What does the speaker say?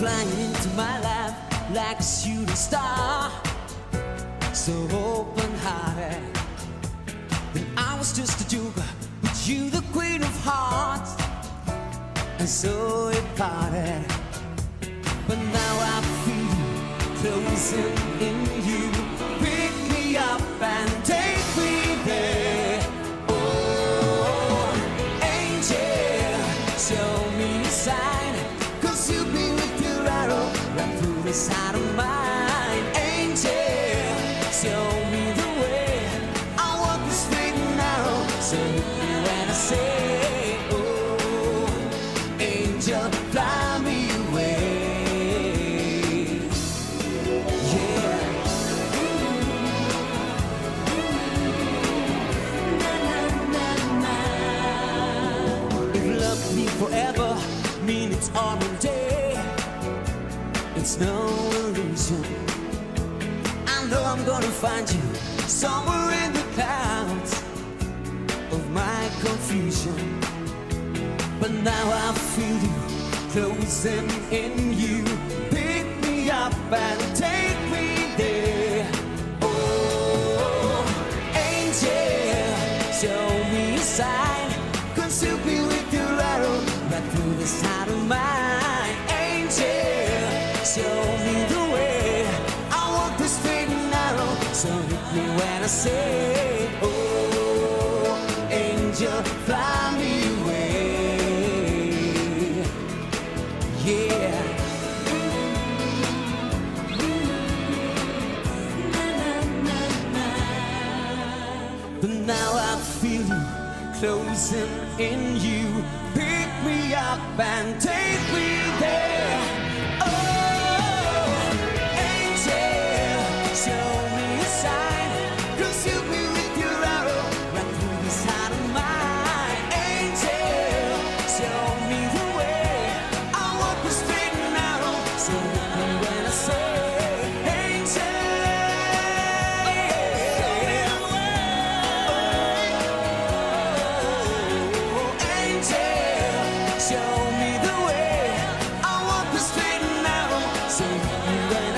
Flying into my life like a shooting star, so open-hearted. Then I was just a joker, but you the queen of hearts, and so it parted. But now I feel closing in right through the side of mine. Angel, show me the way. I the straight and narrow. So when I say, oh, angel, fly me away. Yeah. If love forever, mean it's all day. It's no illusion. I know I'm gonna find you somewhere in the clouds of my confusion. But now I feel you closing in you. Pick me up and take me there. Oh, angel, show me a sign. So hit me when I say, Oh, angel, fly me away. Yeah. But now I feel you closing in you. Pick me up and take me